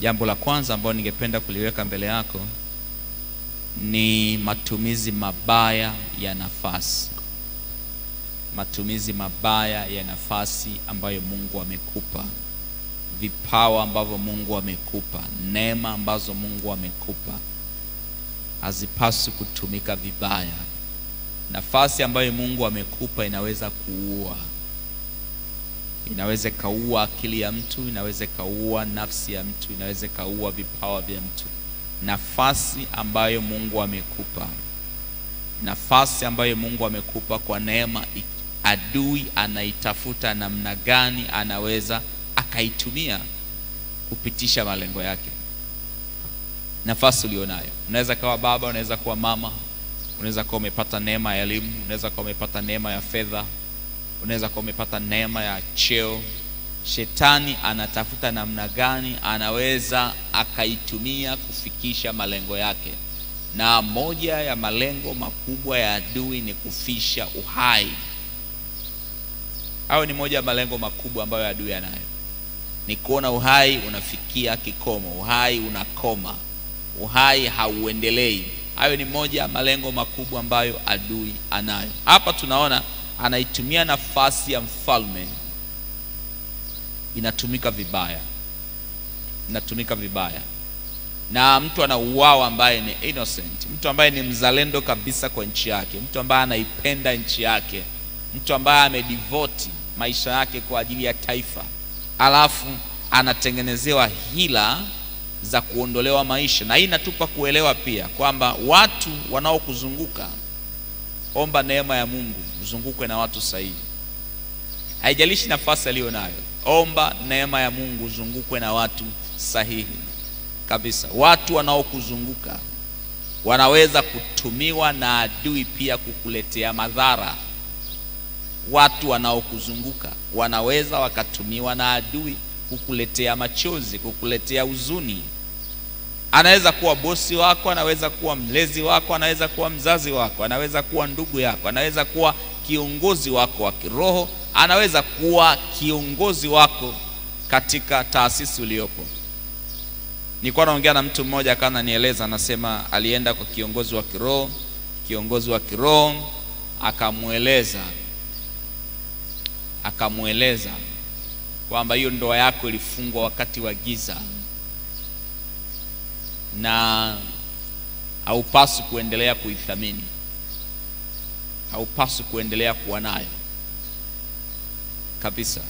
Jambo la kwanza ambalo ningependa kuliweka mbele yako ni matumizi mabaya ya nafasi. Matumizi mabaya ya nafasi ambayo Mungu amekupa, vipawa ambavyo Mungu amekupa, neema ambazo Mungu amekupa hazipaswi kutumika vibaya. Nafasi ambayo Mungu amekupa inaweza kuua, inaweza ikaua akili ya mtu, inaweza ikaua nafsi ya mtu, inaweza ikaua vipawa vya mtu. Nafasi ambayo Mungu amekupa, nafasi ambayo Mungu amekupa kwa neema, adui anaitafuta namna gani anaweza akaitumia kupitisha malengo yake. Nafasi ulionayo, unaweza kawa baba, unaweza kuwa mama, unaweza kuwa umepata neema ya elimu, unaweza kuwa umepata neema ya fedha, unaweza kuwa umepata neema ya cheo. Shetani anatafuta namna gani anaweza akaitumia kufikisha malengo yake, na moja ya malengo makubwa ya adui ni kufisha uhai. Hayo ni moja ya malengo makubwa ambayo adui anayo, ni kuona uhai unafikia kikomo, uhai unakoma, uhai hauendelei. Hayo ni moja ya malengo makubwa ambayo adui anayo. Hapa tunaona anaitumia nafasi ya mfalme, inatumika vibaya, inatumika vibaya, na mtu anauawa ambaye ni innocent, mtu ambaye ni mzalendo kabisa kwa nchi yake, mtu ambaye anaipenda nchi yake, mtu ambaye amedivoti maisha yake kwa ajili ya taifa, alafu anatengenezewa hila za kuondolewa maisha. Na hii inatupa kuelewa pia kwamba watu wanaokuzunguka, omba neema ya Mungu uzungukwe na watu sahihi. Haijalishi nafasi aliyo nayo, omba neema ya Mungu uzungukwe na watu sahihi kabisa. Watu wanaokuzunguka wanaweza kutumiwa na adui pia kukuletea madhara. Watu wanaokuzunguka wanaweza wakatumiwa na adui kukuletea machozi, kukuletea huzuni. Anaweza kuwa bosi wako, anaweza kuwa mlezi wako, anaweza kuwa mzazi wako, anaweza kuwa ndugu yako, anaweza kuwa kiongozi wako wa kiroho, anaweza kuwa kiongozi wako katika taasisi uliopo. Nilikuwa naongea na mtu mmoja akawa ananieleza, anasema alienda kwa kiongozi wa kiroho, kiongozi wa kiroho akamweleza akamweleza kwamba hiyo ndoa yako ilifungwa wakati wa giza na haupaswi kuendelea kuithamini, haupaswi kuendelea kuwa nayo kabisa.